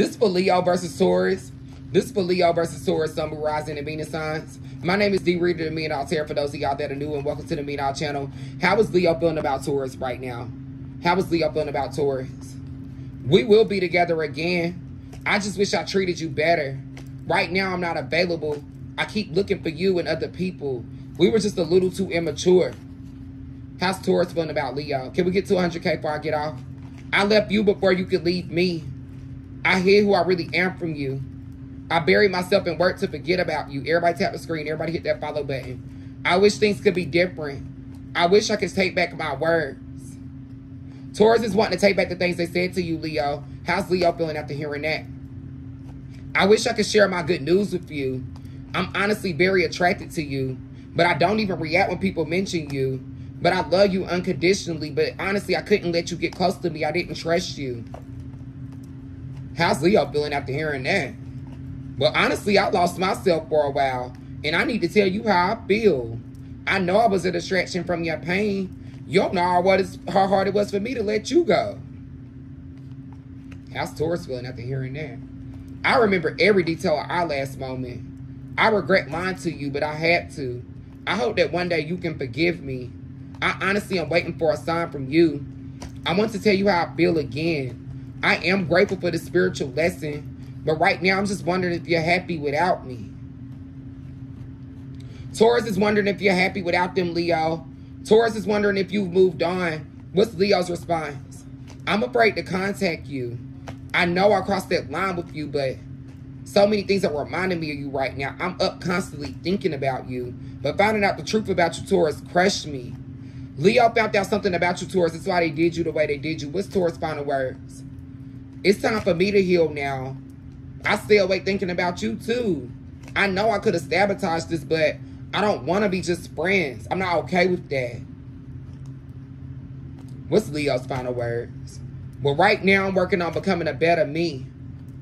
This for Leo versus Taurus. This for Leo versus Taurus, Sun, Rising, and Venus signs. My name is D. Reader, the Million Dollar Tarot. For those of y'all that are new, and welcome to the Million Dollar Channel. How is Leo feeling about Taurus right now? How is Leo feeling about Taurus? We will be together again. I just wish I treated you better. Right now, I'm not available. I keep looking for you and other people. We were just a little too immature. How's Taurus feeling about Leo? Can we get to 100K before I get off? I left you before you could leave me. I hear who I really am from you. I buried myself in work to forget about you. Everybody tap the screen. Everybody hit that follow button. I wish things could be different. I wish I could take back my words. Taurus is wanting to take back the things they said to you, Leo. How's Leo feeling after hearing that? I wish I could share my good news with you. I'm honestly very attracted to you, but I don't even react when people mention you. But I love you unconditionally, but honestly, I couldn't let you get close to me. I didn't trust you. How's Leo feeling after hearing that? Well, honestly, I lost myself for a while, and I need to tell you how I feel. I know I was a distraction from your pain. You don't know what is, how hard it was for me to let you go. How's Taurus feeling after hearing that? I remember every detail of our last moment. I regret lying to you, but I had to. I hope that one day you can forgive me. I honestly am waiting for a sign from you. I want to tell you how I feel again. I am grateful for the spiritual lesson, but right now I'm just wondering if you're happy without me. Taurus is wondering if you're happy without them, Leo. Taurus is wondering if you've moved on. What's Leo's response? I'm afraid to contact you. I know I crossed that line with you, but so many things are reminding me of you right now. I'm up constantly thinking about you. But finding out the truth about you, Taurus, crushed me. Leo found out something about you, Taurus. That's why they did you the way they did you. What's Taurus' final words? It's time for me to heal now. I stay awake thinking about you, too. I know I could have sabotaged this, but I don't want to be just friends. I'm not okay with that. What's Leo's final words? Well, right now I'm working on becoming a better me.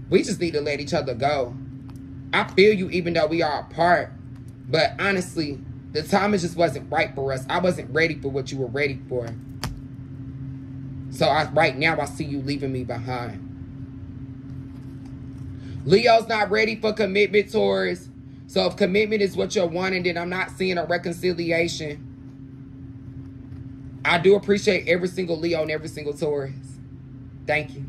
We just need to let each other go. I feel you even though we are apart. But honestly, the timing just wasn't right for us. I wasn't ready for what you were ready for. So I, right now I see you leaving me behind. Leo's not ready for commitment, Taurus. So if commitment is what you're wanting, then I'm not seeing a reconciliation. I do appreciate every single Leo and every single Taurus. Thank you.